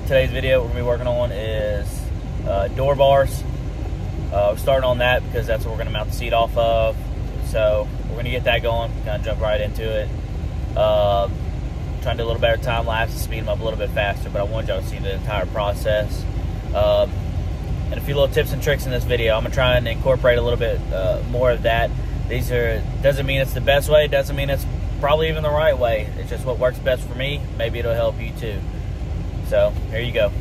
back. Today's video we're gonna be working on is uh, door bars. Uh, we're starting on that because that's what we're gonna mount the seat off of. So we're gonna get that going. Kind of jump right into it. Uh, trying to do a little better time lapse to speed them up a little bit faster, but I wanted y'all to see the entire process. Um, and a few little tips and tricks in this video. I'm gonna try and incorporate a little bit uh, more of that. These are doesn't mean it's the best way. Doesn't mean it's probably even the right way. It's just what works best for me. Maybe it'll help you too. So there you go.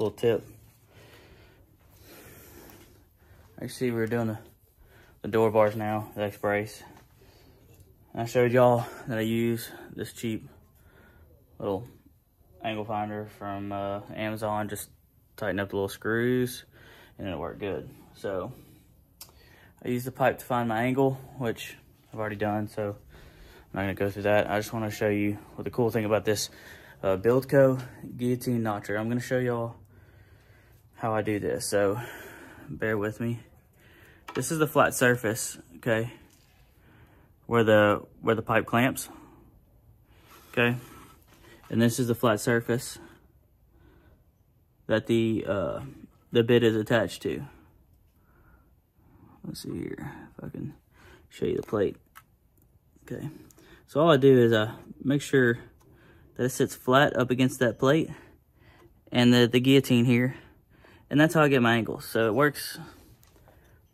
Little tip. I see we're doing the, the door bars now, the X-Brace. I showed y'all that I use this cheap little angle finder from uh, Amazon. Just tighten up the little screws and it'll work good. So I use the pipe to find my angle, which I've already done. So I'm not gonna go through that. I just wanna show you what the cool thing about this uh, Buildco guillotine notcher. I'm gonna show y'all how I do this. So bear with me. This is the flat surface, okay? Where the where the pipe clamps, okay? And this is the flat surface that the uh, the bit is attached to. Let's see here if I can show you the plate. Okay, so all I do is I make sure that it sits flat up against that plate and the, the guillotine here. And that's how I get my angles. So it works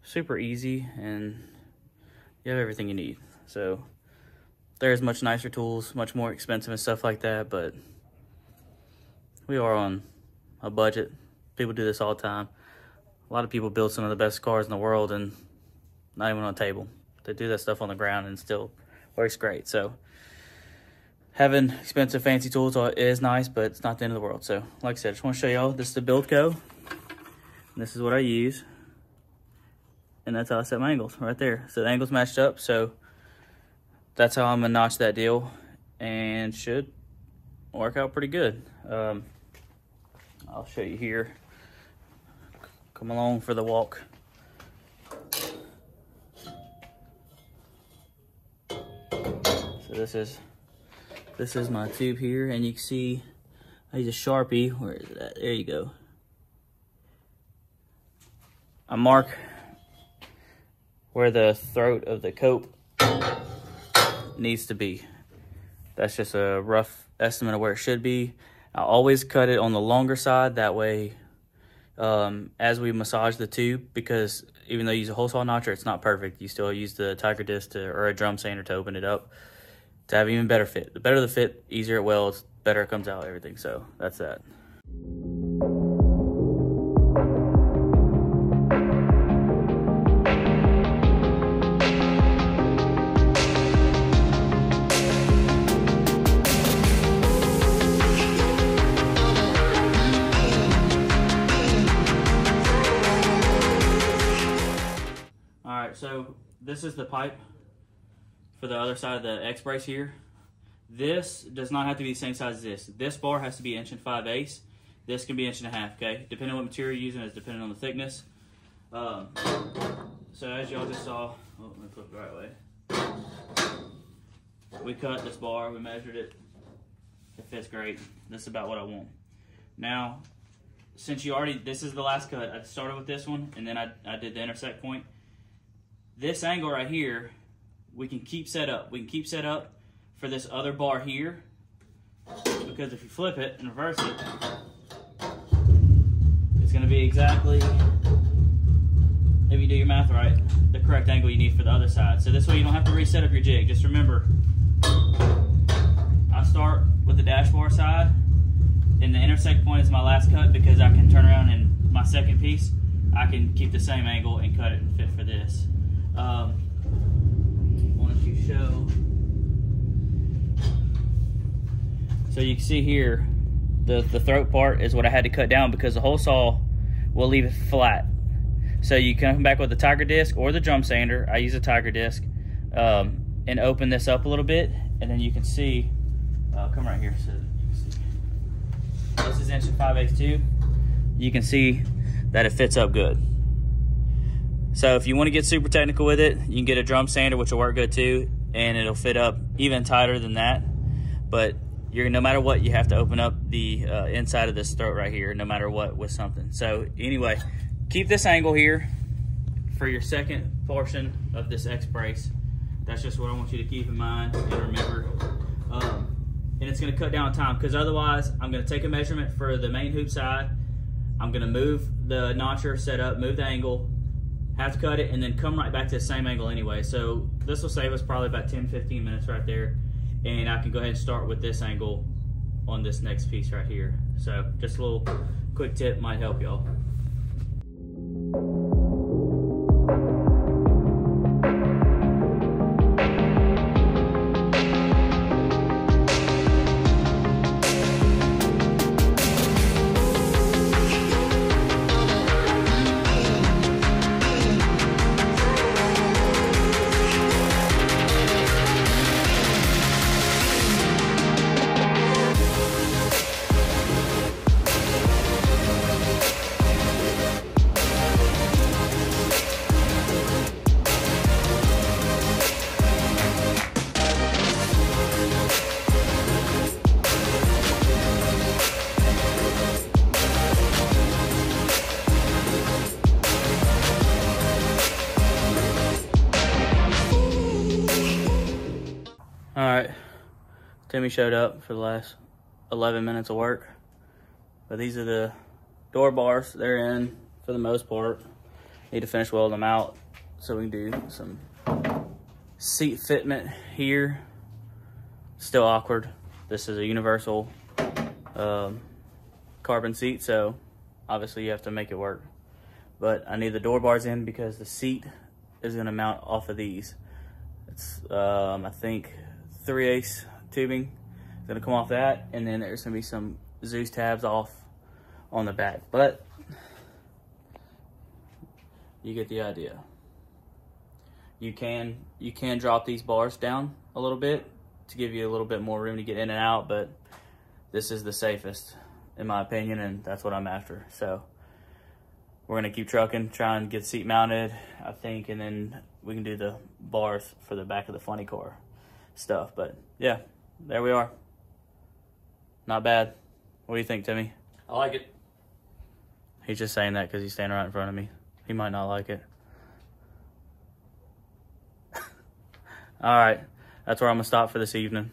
super easy and you have everything you need. So there's much nicer tools, much more expensive and stuff like that, but we are on a budget. People do this all the time. A lot of people build some of the best cars in the world and not even on a table. They do that stuff on the ground and still works great. So having expensive fancy tools is nice, but it's not the end of the world. So like I said, I just want to show y'all, this is the Build Buildco. This is what I use. And that's how I set my angles right there. So the angles matched up. So that's how I'm gonna notch that deal and should work out pretty good. Um, I'll show you here. Come along for the walk. So this is this is my tube here, and you can see I use a Sharpie. Where is that? There you go. I mark where the throat of the cope needs to be. That's just a rough estimate of where it should be. I always cut it on the longer side. That way, um, as we massage the tube, because even though you use a hole saw notcher, it's not perfect. You still use the tiger disc to, or a drum sander to open it up to have even better fit. The better the fit, easier it welds, better it comes out, everything. So that's that. So this is the pipe for the other side of the X brace here. This does not have to be the same size as this. This bar has to be inch and five eighths. This can be inch and a half, okay? Depending on what material you're using, is depending on the thickness. Um, so as y'all just saw, oh, let me flip it the right way. We cut this bar, we measured it. It fits great. This is about what I want. Now, since you already, this is the last cut. I started with this one, and then I, I did the intersect point. This angle right here we can keep set up. We can keep set up for this other bar here because if you flip it and reverse it, it's gonna be exactly, if you do your math right, the correct angle you need for the other side. So this way you don't have to reset up your jig. Just remember, I start with the dash bar side and the intersect point is my last cut because I can turn around and my second piece, I can keep the same angle and cut it and fit for this. Um, wanted to show. So you can see here, the, the throat part is what I had to cut down because the hole saw will leave it flat. So you can come back with the tiger disc or the drum sander. I use a tiger disc um, and open this up a little bit and then you can see, uh, come right here so you can see. This is inch and 5 eighths too. You can see that it fits up good. So if you want to get super technical with it, you can get a drum sander, which will work good too, and it'll fit up even tighter than that. But you're no matter what, you have to open up the uh, inside of this throat right here, no matter what, with something. So anyway, keep this angle here for your second portion of this X brace. That's just what I want you to keep in mind and remember. Um, and it's gonna cut down time because otherwise I'm gonna take a measurement for the main hoop side. I'm gonna move the notcher set up, move the angle, have to cut it, and then come right back to the same angle anyway. So this will save us probably about 10, 15 minutes right there. And I can go ahead and start with this angle on this next piece right here. So just a little quick tip might help y'all. Timmy showed up for the last 11 minutes of work. But these are the door bars they're in for the most part. Need to finish welding them out so we can do some seat fitment here. Still awkward. This is a universal um, carbon seat, so obviously you have to make it work. But I need the door bars in because the seat is gonna mount off of these. It's, um, I think, 3 ace tubing is gonna come off that, and then there's gonna be some Dzus tabs off on the back. But you get the idea. You can you can drop these bars down a little bit to give you a little bit more room to get in and out, but this is the safest in my opinion, and that's what I'm after. So we're gonna keep trucking, try and get seat mounted, I think, and then we can do the bars for the back of the funny car stuff. But yeah, there we are. Not bad. What do you think, Timmy? I like it. He's just saying that because he's standing right in front of me. He might not like it. All right, that's where I'm gonna stop for this evening.